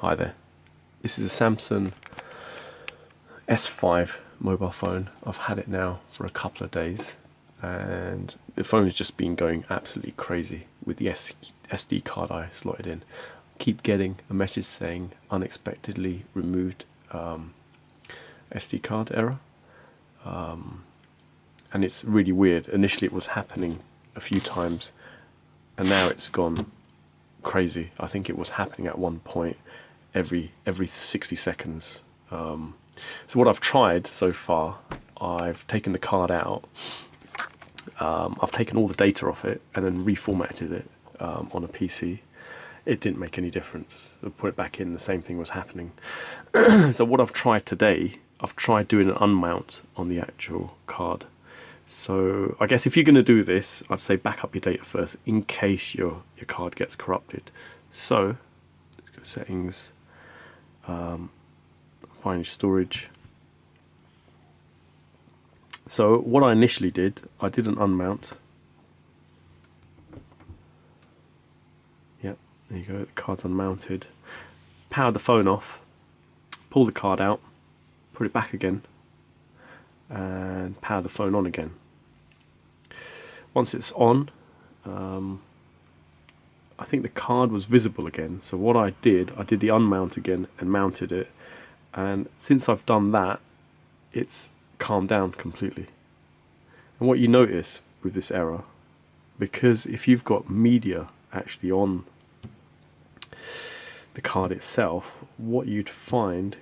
Hi there. This is a Samsung S5 mobile phone. I've had it now for a couple of days and the phone has just been going absolutely crazy with the SD card I slotted in. Keep getting a message saying unexpectedly removed um, SD card error. Um, and it's really weird. Initially, it was happening a few times, and now it's gone crazy. I think it was happening at one point every every 60 seconds. Um, so what I've tried so far, I've taken the card out. Um, I've taken all the data off it and then reformatted it um, on a PC. It didn't make any difference. I put it back in, the same thing was happening. so what I've tried today, I've tried doing an unmount on the actual card. So I guess if you're going to do this, I'd say back up your data first in case your your card gets corrupted. So let's go settings, um, find storage. So what I initially did, I did an unmount. Yep, there you go. The card's unmounted. Power the phone off. Pull the card out. Put it back again and power the phone on again. Once it's on, um, I think the card was visible again. So what I did, I did the unmount again and mounted it. And since I've done that, it's calmed down completely. And what you notice with this error, because if you've got media actually on the card itself, what you'd find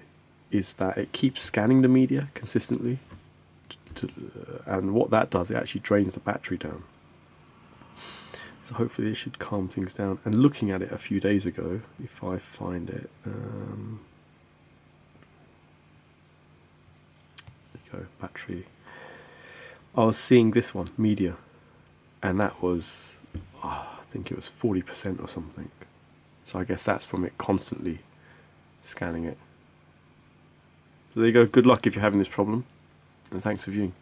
is that it keeps scanning the media consistently to, and what that does, it actually drains the battery down. So hopefully it should calm things down. And looking at it a few days ago, if I find it, um, go battery. I was seeing this one, media, and that was, oh, I think it was 40% or something. So I guess that's from it constantly scanning it. So there you go. Good luck if you're having this problem and thanks for viewing.